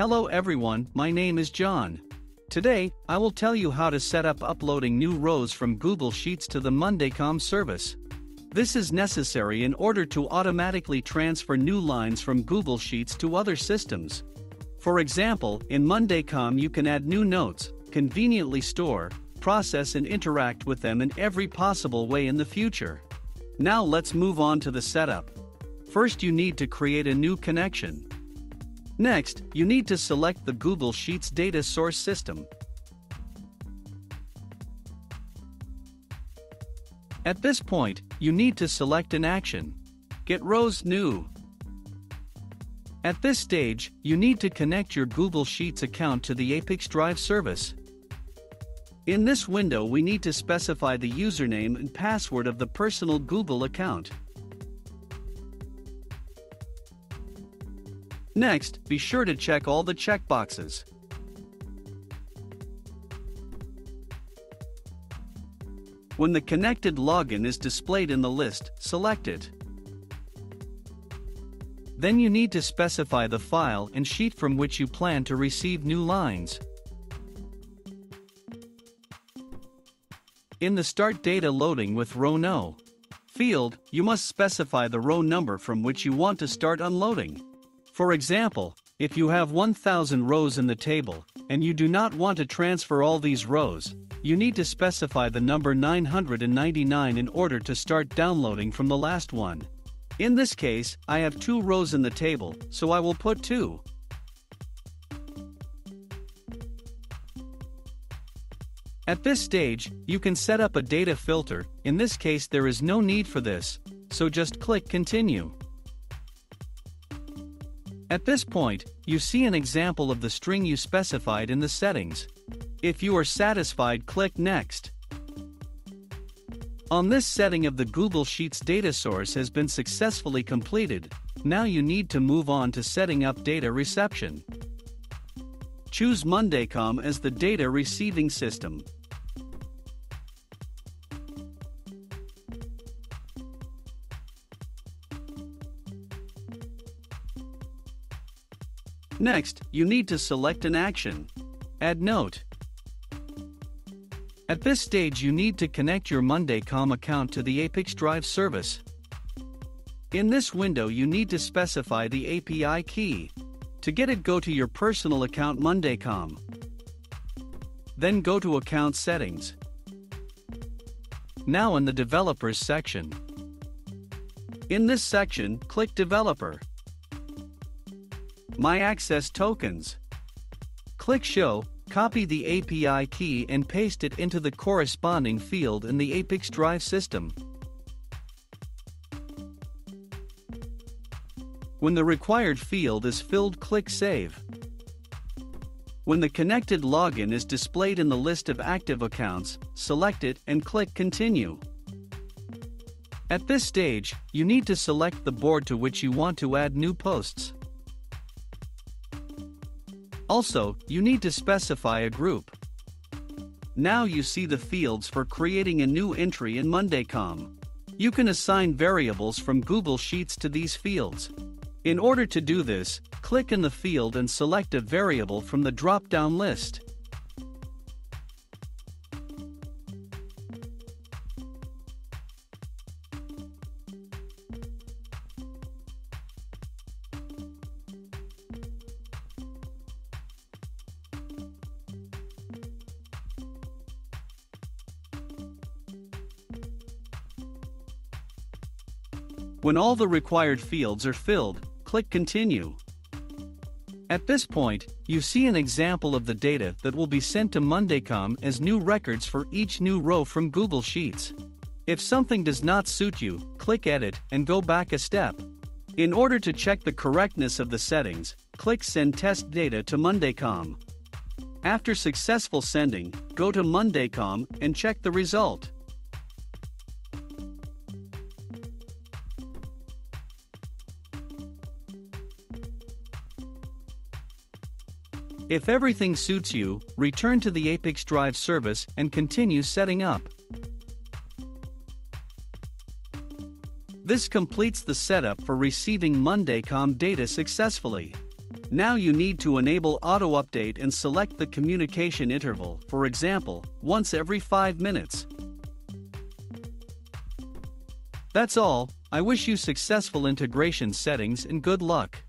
Hello everyone, my name is John. Today, I will tell you how to set up uploading new rows from Google Sheets to the Monday.com service. This is necessary in order to automatically transfer new lines from Google Sheets to other systems. For example, in Monday.com you can add new notes, conveniently store, process and interact with them in every possible way in the future. Now let's move on to the setup. First you need to create a new connection. Next, you need to select the Google Sheets data source system. At this point, you need to select an action. Get rows new. At this stage, you need to connect your Google Sheets account to the ApiX-Drive service. In this window we need to specify the username and password of the personal Google account. Next, be sure to check all the checkboxes. When the connected login is displayed in the list, select it. Then you need to specify the file and sheet from which you plan to receive new lines. In the Start Data Loading with Row No field, you must specify the row number from which you want to start unloading. For example, if you have 1000 rows in the table, and you do not want to transfer all these rows, you need to specify the number 999 in order to start downloading from the last one. In this case, I have two rows in the table, so I will put 2. At this stage, you can set up a data filter, in this case there is no need for this, so just click Continue. At this point, you see an example of the string you specified in the settings. If you are satisfied click Next. On this setting of the Google Sheets data source has been successfully completed, now you need to move on to setting up data reception. Choose Monday.com as the data receiving system. Next, you need to select an action. Add note. At this stage you need to connect your Monday.com account to the ApiX-Drive service. In this window you need to specify the API key. To get it go to your personal account Monday.com. Then go to Account Settings. Now in the Developers section. In this section, click Developer. My Access Tokens. Click Show, copy the API key and paste it into the corresponding field in the ApiX-Drive system. When the required field is filled click Save. When the connected login is displayed in the list of active accounts, select it and click Continue. At this stage, you need to select the board to which you want to add new posts. Also, you need to specify a group. Now you see the fields for creating a new entry in Monday.com. You can assign variables from Google Sheets to these fields. In order to do this, click in the field and select a variable from the drop-down list. When all the required fields are filled, click Continue. At this point, you see an example of the data that will be sent to Monday.com as new records for each new row from Google Sheets. If something does not suit you, click Edit and go back a step. In order to check the correctness of the settings, click Send Test Data to Monday.com. After successful sending, go to Monday.com and check the result. If everything suits you, return to the ApiX-Drive service and continue setting up. This completes the setup for receiving Monday.com data successfully. Now you need to enable auto update and select the communication interval, for example, once every 5 minutes. That's all, I wish you successful integration settings and good luck.